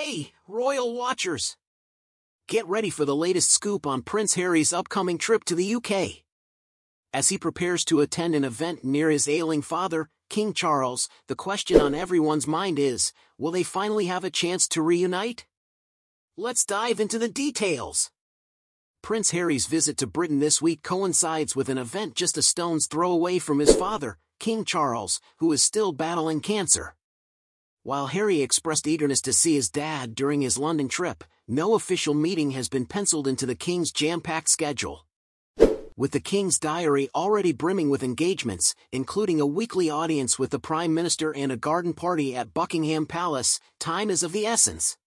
Hey, Royal Watchers! Get ready for the latest scoop on Prince Harry's upcoming trip to the UK. As he prepares to attend an event near his ailing father, King Charles, the question on everyone's mind is, will they finally have a chance to reunite? Let's dive into the details. Prince Harry's visit to Britain this week coincides with an event just a stone's throw away from his father, King Charles, who is still battling cancer. While Harry expressed eagerness to see his dad during his London trip, no official meeting has been penciled into the King's jam-packed schedule. With the King's diary already brimming with engagements, including a weekly audience with the Prime Minister and a garden party at Buckingham Palace, time is of the essence.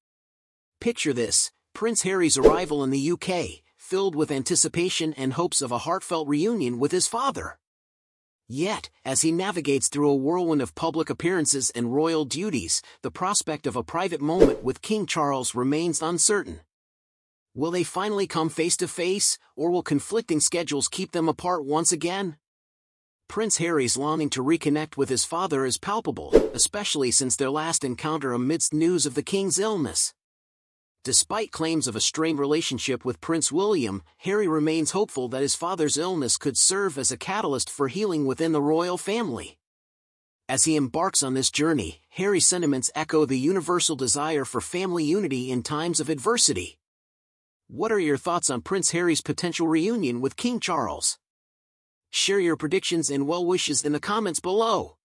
Picture this, Prince Harry's arrival in the UK, filled with anticipation and hopes of a heartfelt reunion with his father. Yet, as he navigates through a whirlwind of public appearances and royal duties, the prospect of a private moment with King Charles remains uncertain. Will they finally come face to face, or will conflicting schedules keep them apart once again? Prince Harry's longing to reconnect with his father is palpable, especially since their last encounter amidst news of the king's illness. Despite claims of a strained relationship with Prince William, Harry remains hopeful that his father's illness could serve as a catalyst for healing within the royal family. As he embarks on this journey, Harry's sentiments echo the universal desire for family unity in times of adversity. What are your thoughts on Prince Harry's potential reunion with King Charles? Share your predictions and well wishes in the comments below.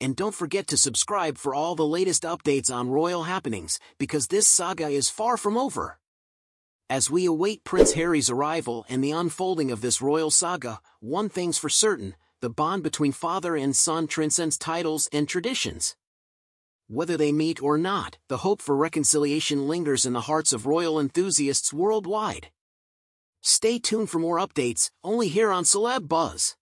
And don't forget to subscribe for all the latest updates on royal happenings, because this saga is far from over. As we await Prince Harry's arrival and the unfolding of this royal saga, one thing's for certain, the bond between father and son transcends titles and traditions. Whether they meet or not, the hope for reconciliation lingers in the hearts of royal enthusiasts worldwide. Stay tuned for more updates, only here on Celeb Buzz.